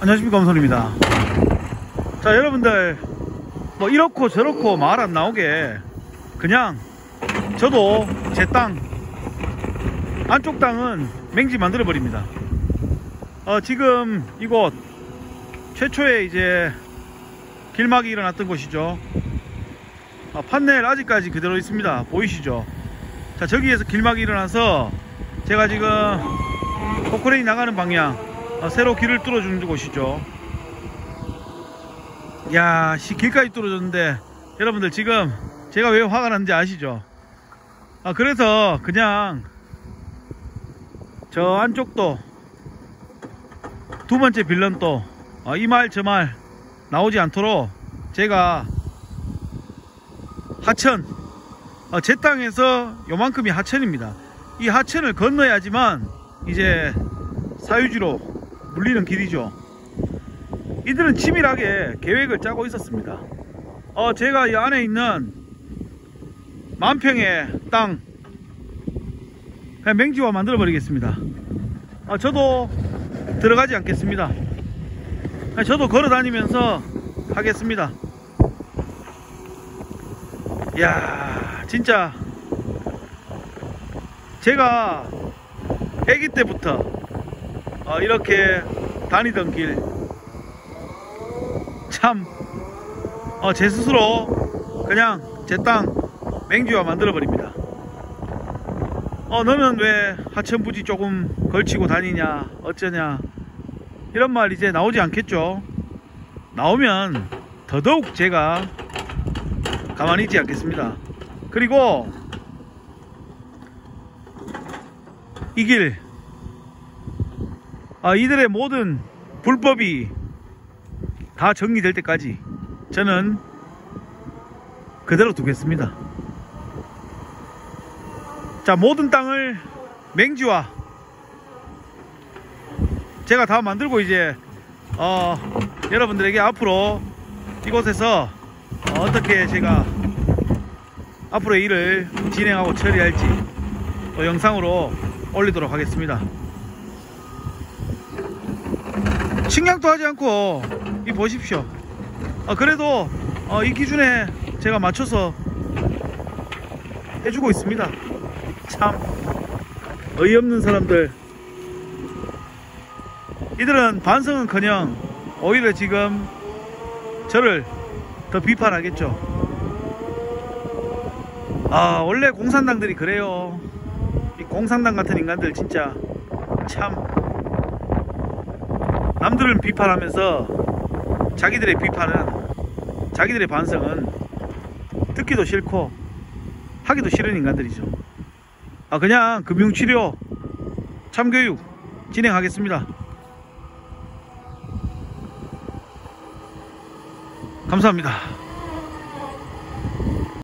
안녕하십니까 엄선입니다. 자 여러분들 뭐 이렇고 저렇고 말 안 나오게 그냥 저도 제 땅 안쪽 땅은 맹지 만들어 버립니다. 어, 지금 이곳 최초에 이제 길막이 일어났던 곳이죠. 아, 판넬 아직까지 그대로 있습니다. 보이시죠? 자 저기에서 길막이 일어나서 제가 지금 포크레인 나가는 방향 어, 새로 길을 뚫어주는 곳이죠 야, 씨, 길까지 뚫어졌는데, 여러분들 지금 제가 왜 화가 났는지 아시죠? 아, 그래서 그냥 저 안쪽도 두 번째 빌런도 어, 이말 저 말 나오지 않도록 제가 하천, 어, 제 땅에서 요만큼이 하천입니다. 이 하천을 건너야지만 이제 사유지로 물리는 길이죠. 이들은 치밀하게 계획을 짜고 있었습니다. 어, 제가 이 안에 있는 만평의 땅 그냥 맹지화 만들어 버리겠습니다. 어, 저도 들어가지 않겠습니다. 그냥 저도 걸어 다니면서 하겠습니다. 이야, 진짜 제가 아기 때부터 어, 이렇게 다니던 길 참, 어, 제 스스로 그냥 제 땅 맹지화 만들어 버립니다. 어, 너는 왜 하천부지 조금 걸치고 다니냐, 어쩌냐, 이런 말 이제 나오지 않겠죠? 나오면 더더욱 제가 가만히 있지 않겠습니다. 그리고 이 길, 아, 이들의 모든 불법이 다 정리될 때까지 저는 그대로 두겠습니다. 자, 모든 땅을 맹지화 제가 다 만들고 이제 어, 여러분들에게 앞으로 이곳에서 어, 떻게 제가 앞으로의 일을 진행하고 처리할지 또 영상으로 올리도록 하겠습니다. 식량도 하지 않고 이 보십시오. 어, 그래도 어, 이 기준에 제가 맞춰서 해주고 있습니다. 참 어이없는 사람들. 이들은 반성은커녕 오히려 지금 저를 더 비판하겠죠. 아 원래 공산당들이 그래요. 이 공산당 같은 인간들 진짜 참 남들은 비판하면서 자기들의 비판은 자기들의 반성은 듣기도 싫고 하기도 싫은 인간들이죠. 아 그냥 금융치료 참교육 진행하겠습니다. 감사합니다.